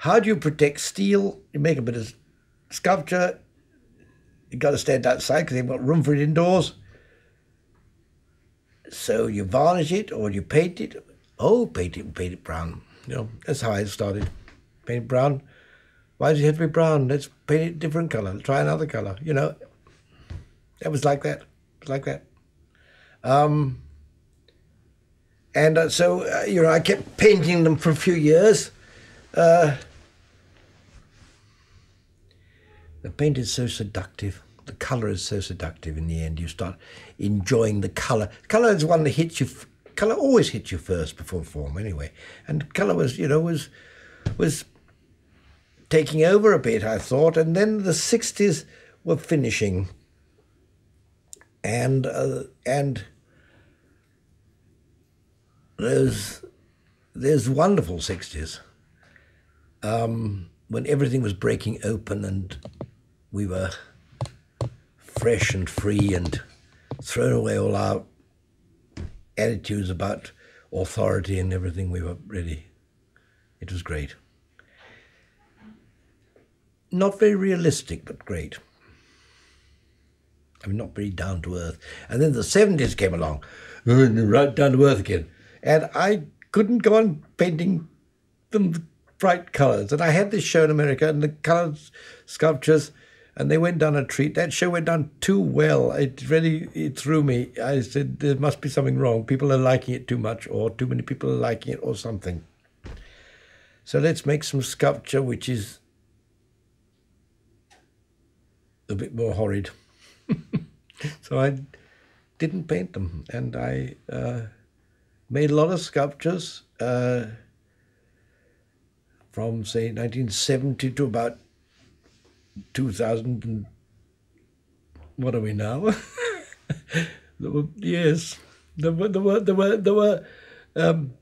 how do you protect steel? You make a bit of sculpture. You've got to stand outside because they've got room for it indoors. So you varnish it or you paint it. Oh, paint it, paint it brown. You know, that's how I started. Paint it brown. Why does it have to be brown? Let's paint it different color. Try another color. You know, it was like that. It was like that. Um, and uh, so, uh, you know, I kept painting them for a few years. Uh, the paint is so seductive. The color is so seductive in the end. You start enjoying the color. Color is one that hits you. Color always hits you first before form, anyway. And color was, you know, was was taking over a bit, I thought. And then the '60s were finishing, and uh, and there's there's wonderful '60s um, when everything was breaking open and we were fresh and free and thrown away all our attitudes about authority and everything. We were ready. It was great. Not very realistic, but great. I mean, not very down to earth. And then the 70s came along, oh, right down to earth again. And I couldn't go on painting them bright colours. And I had this show in America, and the coloured sculptures, and they went down a treat. That show went down too well. It really it threw me. I said there must be something wrong. People are liking it too much, or too many people are liking it, or something. So let's make some sculpture which is a bit more horrid. so I didn't paint them, and I uh, made a lot of sculptures. Uh, from say 1970 to about 2000 and what are we now? There were, yes there were there were there were, there were um,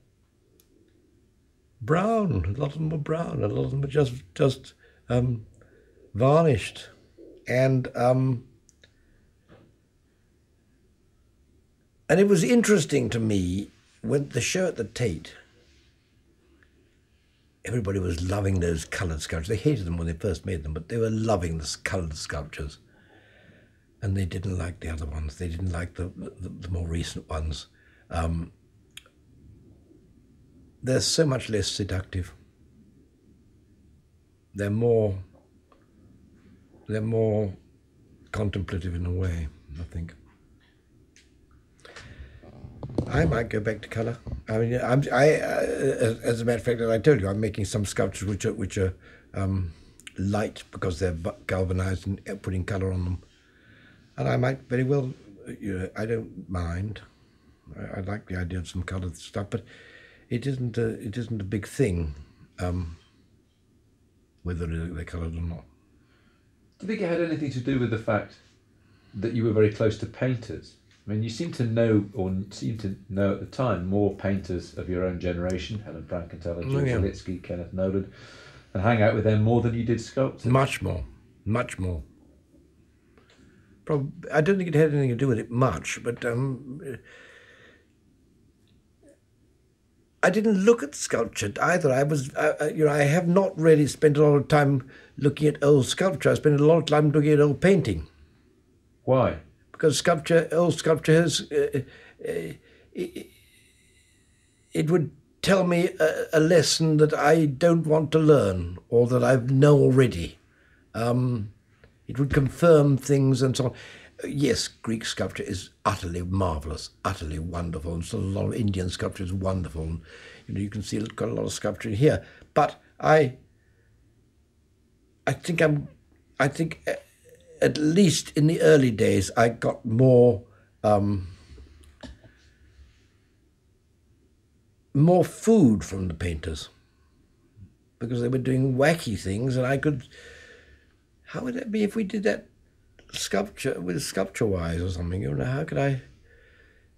brown a lot of them were brown a lot of them were just just um, varnished. And um, and it was interesting to me when the show at the Tate everybody was loving those coloured sculptures. They hated them when they first made them, but they were loving the coloured sculptures. And they didn't like the other ones. They didn't like the, the, the more recent ones. Um, they're so much less seductive. They're more, they're more contemplative in a way, I think. I might go back to colour. I mean, I'm, I, uh, as a matter of fact, as I told you, I'm making some sculptures which are which are um, light because they're galvanized and uh, putting colour on them, and I might very well. You know, I don't mind. I, I, like the idea of some coloured stuff, but it isn't a, it isn't a big thing, um, whether they're coloured or not. Do you think it had anything to do with the fact that you were very close to painters? I mean, you seem to know, or seem to know at the time, more painters of your own generation, Helen Frankenthaler, George oh, yeah. Kenneth Noland, and hang out with them more than you did sculptors. Much more, much more. Probably, I don't think it had anything to do with it much, but um, I didn't look at sculpture either. I was, uh, you know, I have not really spent a lot of time looking at old sculpture. I spent a lot of time looking at old painting. Why? Because sculpture, old sculpture has, uh, uh, it, it would tell me a, a, lesson that I don't want to learn or that I know already. Um, it would confirm things and so on. Yes, Greek sculpture is utterly marvelous, utterly wonderful, and so a lot of Indian sculpture is wonderful. And, you know, you can see quite a lot of sculpture in here. But I, I think I'm, I think uh, at least in the early days, I got more um, more food from the painters because they were doing wacky things, and I could. How would that be if we did that sculpture with sculpture wise or something? You know, how could I?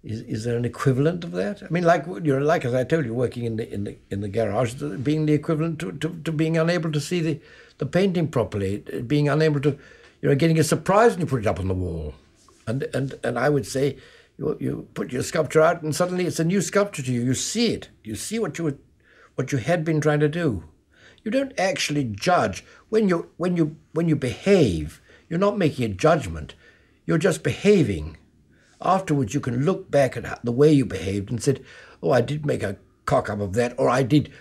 Is, is there an equivalent of that? I mean, like you know, like as I told you, working in the in the in the garage, being the equivalent to, to, to being unable to see the, the painting properly, being unable to you know, getting a surprise when you put it up on the wall. And, and, and I would say, you, you put your sculpture out and suddenly it's a new sculpture to you. You see it. You see what you, what you had been trying to do. You don't actually judge when you when you when you behave. You're not making a judgment. You're just behaving. Afterwards, you can look back at the way you behaved and said, "Oh, I did make a cock up of that," or "I did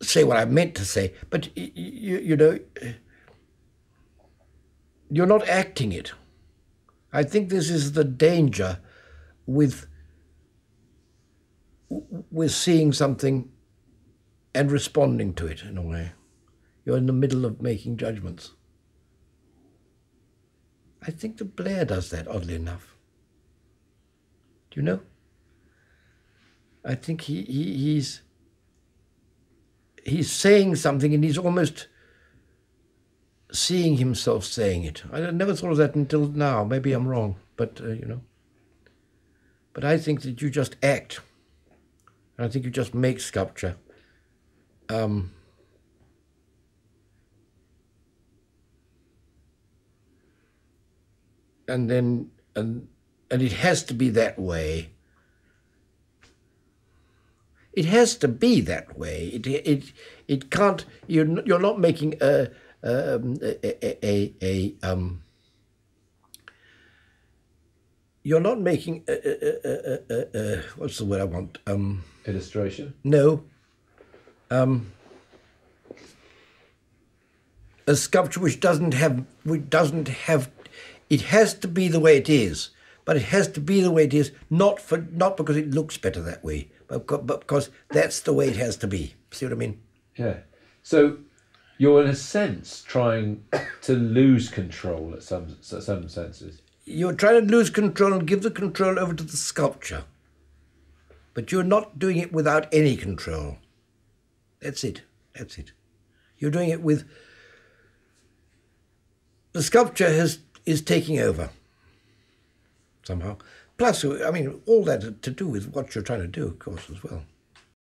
say what I meant to say." But you, you know, you're not acting it. I think this is the danger with with seeing something and responding to it in a way. You're in the middle of making judgments. I think the Blair does that, oddly enough. Do you know? I think he, he he's he's saying something and he's almost seeing himself saying it. I never thought of that until now. Maybe I'm wrong, but uh, you know. But I think that you just act. I think you just make sculpture. Um, and then and and it has to be that way. It has to be that way. It it it can't. You're you're not making a um, a, a, a um, you're not making a, a, a, a, what's the word I want um, illustration. No, um, a sculpture which doesn't have which doesn't have it has to be the way it is, but it has to be the way it is not for not because it looks better that way, but but because that's the way it has to be. See what I mean? Yeah. So you're in a sense trying to lose control at some some senses. You're trying to lose control and give the control over to the sculpture, but you're not doing it without any control. That's it. That's it. You're doing it with the sculpture has is taking over somehow. Plus, I mean, all that to do with what you're trying to do, of course, as well.